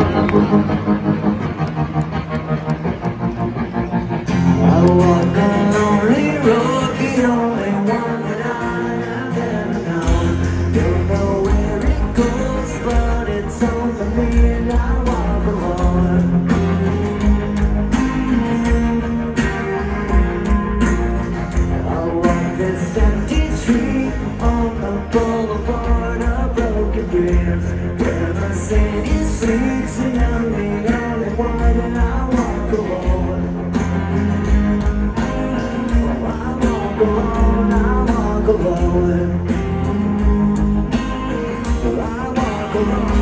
I walk a lonely road, the only one that I have ever known. Don't know where it goes, but it's over me and I walk alone. I walk this empty street on the boulevard of broken dreams, where the city sleeps and I'm the only one and I walk alone. I walk alone, I walk alone. I walk alone,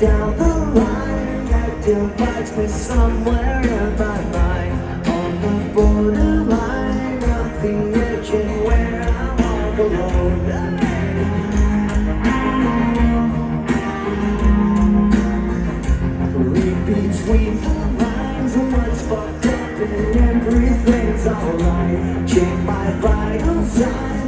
down the line that divides me somewhere in my mind. On the borderline of the edge and where I'm walk alone. Read between the lines and what's fucked up and everything's alright. Check my vital signs.